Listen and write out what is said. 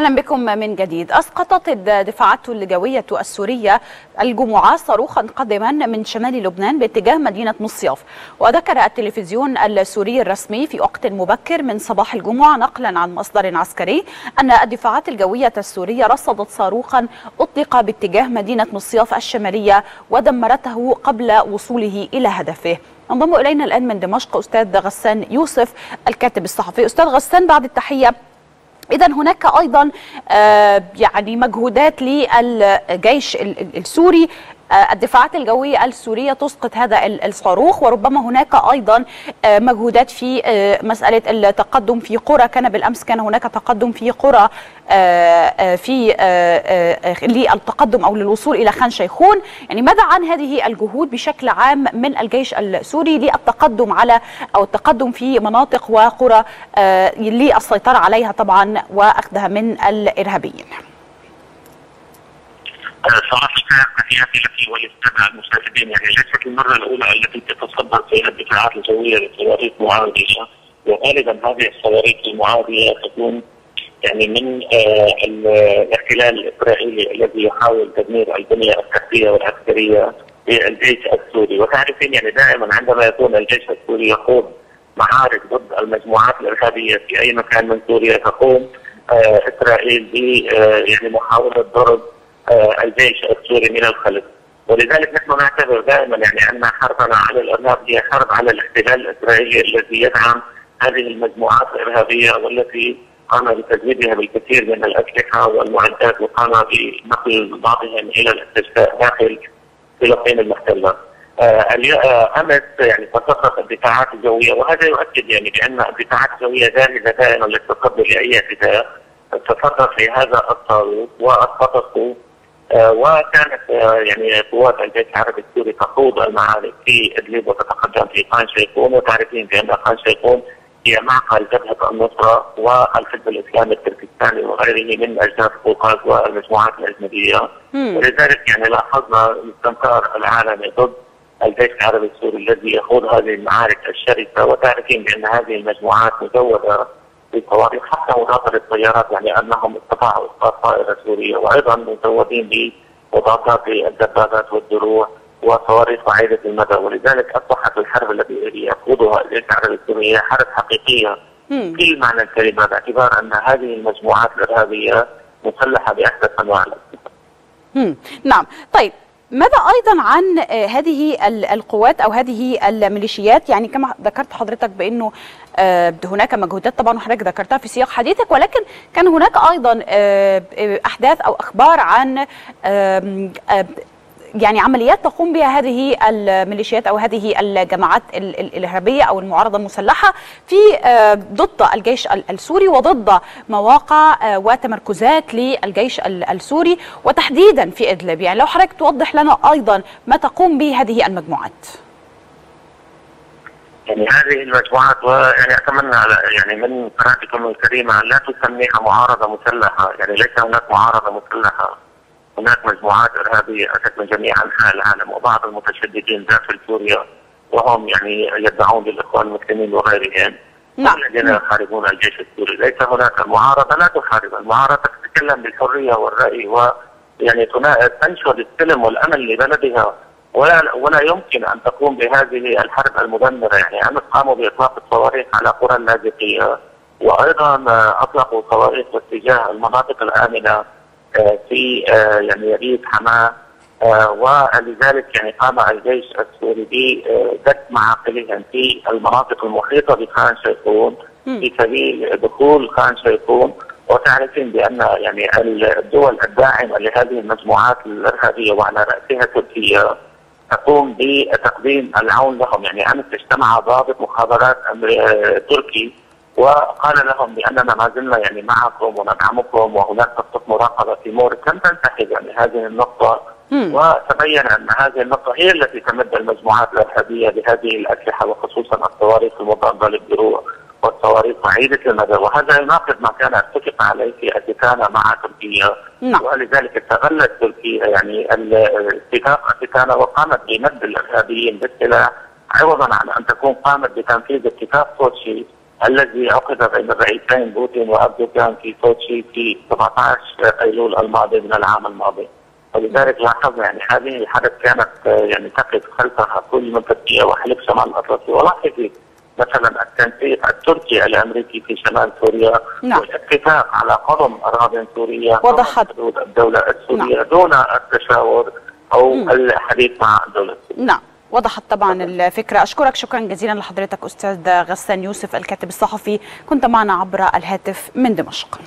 أهلا بكم من جديد. أسقطت الدفاعات الجويه السورية الجمعة صاروخا قادما من شمال لبنان باتجاه مدينة مصياف وذكر التلفزيون السوري الرسمي في وقت مبكر من صباح الجمعة نقلا عن مصدر عسكري أن الدفاعات الجويه السورية رصدت صاروخا أطلق باتجاه مدينة مصياف الشمالية ودمرته قبل وصوله إلى هدفه. انضم إلينا الآن من دمشق أستاذ غسان يوسف الكاتب الصحفي. أستاذ غسان بعد التحية. إذا هناك أيضا يعني مجهودات للجيش السوري الدفاعات الجوية السورية تسقط هذا الصاروخ وربما هناك أيضا مجهودات في مسألة التقدم في قرى. كان بالأمس كان هناك تقدم في قرى في للتقدم أو للوصول إلى خان شيخون. يعني ماذا عن هذه الجهود بشكل عام من الجيش السوري للتقدم على أو التقدم في مناطق وقرى للسيطرة عليها طبعا وأخذها من الإرهابيين؟ صراحة تحياتي لك وللسادة المشاهدين يعني ليست المرة الأولى التي تتصدر فيها الدفاعات الجوية لصواريخ معادية وغالبا هذه الصواريخ المعادية تكون يعني من آه الاحتلال الإسرائيلي الذي يحاول تدمير البنية التحتية والعسكرية للجيش السوري. وتعرفين يعني دائما عندما يكون الجيش السوري يخوض معارك ضد المجموعات الإرهابية في أي مكان من سوريا تقوم آه إسرائيل ب آه يعني محاولة ضرب الجيش السوري من الخلف ولذلك نحن نعتبر دائما يعني أن حربنا على الارهاب هي حرب على الاحتلال الإسرائيلي الذي يدعم هذه المجموعات الإرهابية والتي قام بتجنيدها بالكثير من الأسلحة والمعدات وقام بنقل بعضهم إلى الاستشفاء داخل فلسطين المحتلة. آه أمس يعني تسقط الدفاعات الجوية وهذا يؤكد يعني بأن الدفاعات الجوية جاهزة دائما للتصدي لأي اعتداء تفرغ في هذا الصاروخ واسقطته آه وكانت آه يعني قوات الجيش العربي السوري تخوض المعارك في إدلب وتتقدم في خان شيخون وتعرفين بأن خان شيخون هي معقل جبهة النصرة والحزب الإسلامي التركستاني وغيره من أجناس قوقاز والمجموعات الأجنبية. ولذلك يعني لاحظنا الاستنكار العالمي ضد الجيش العربي السوري الذي يخوض هذه المعارك الشرسة وتعرفين بأن هذه المجموعات مزودة بالصواريخ حتى مضادة الطيارات يعني أنهم استطاعوا إسقاط طائرة سورية وأيضا مزودين بمضادات الدبابات والدروع وصواريخ بعيده المدى. ولذلك أصبحت الحرب التي يخوضها الجيش العربي السوري هي حرب حقيقية في معنى الكلمة باعتبار أن هذه المجموعات الإرهابية مسلحة بأحدث انواع نعم. طيب ماذا أيضا عن هذه القوات أو هذه الميليشيات؟ يعني كما ذكرت حضرتك بأنه هناك مجهودات طبعا وحضرتك ذكرتها في سياق حديثك ولكن كان هناك أيضا أحداث أو أخبار عن يعني عمليات تقوم بها هذه الميليشيات أو هذه الجماعات الإرهابية أو المعارضة المسلحة في ضد الجيش السوري وضد مواقع وتمركزات للجيش السوري وتحديدا في إدلب. يعني لو حضرتك توضح لنا أيضا ما تقوم به هذه المجموعات. يعني هذه المجموعات ويعني أتمنى يعني من قناتكم الكريمة لا تسميها معارضة مسلحة يعني ليس هناك معارضة مسلحة. هناك مجموعات إرهابية اتت من جميع أنحاء العالم وبعض المتشددين داخل سوريا وهم يعني يدعون للإخوان المسلمين وغيرهم. نعم. الذين يحاربون الجيش السوري، ليس هناك المعارضة لا تحارب، المعارضة تتكلم بالحرية والرأي ويعني تنشر السلم والامن لبلدها. ولا ولا يمكن أن تقوم بهذه الحرب المدمرة، يعني امس قاموا بإطلاق الصواريخ على قرى اللاذقية وأيضا أطلقوا صواريخ باتجاه المناطق الآمنة. في يعني يبيت حماة ولذلك يعني قام الجيش السوري بدك معاقلهم في المناطق المحيطة بخان شيخون في سبيل دخول خان شيخون. وتعرفين بأن يعني الدول الداعمة لهذه المجموعات الإرهابية وعلى رأسها تركيا تقوم بتقديم العون لهم. يعني أمس اجتمع ضابط مخابرات تركي وقال لهم بأننا ما زلنا يعني معكم وندعمكم وهناك خطه مراقبة في مورد لم تنتهي يعني هذه النقطة؟ مم. وتبين أن هذه النقطة هي التي تمد المجموعات الإرهابية بهذه الأسلحة وخصوصا الصواريخ المضاده للدروع والصواريخ بعيده المدى. وهذا يناقض ما كان اتفق عليه في اتيكانا مع تركيا. نعم. ولذلك استغلت تركيا يعني الاتفاق اتيكانا وقامت بمد الإرهابيين بالسلاح عوضا عن أن تكون قامت بتنفيذ اتفاق سوتشي الذي عقد بين الرئيسين بوتين وأردوغان في سوتشي في 17 ايلول الماضي من العام الماضي. ولذلك لاحظنا يعني هذه الحدث كانت يعني تقف خلفها كل من تركيا وحلف شمال الاطلسي ولاحظي مثلا التنسيق التركي الأمريكي في شمال سوريا نعم. والاتفاق على قضم أراضي سوريا وضحت حدود الدولة السورية نعم. دون التشاور أو م. الحديث مع الدولة السورية. نعم وضحت طبعا الفكرة. أشكرك. شكرا جزيلا لحضرتك أستاذ غسان يوسف الكاتب الصحفي. كنت معنا عبر الهاتف من دمشق.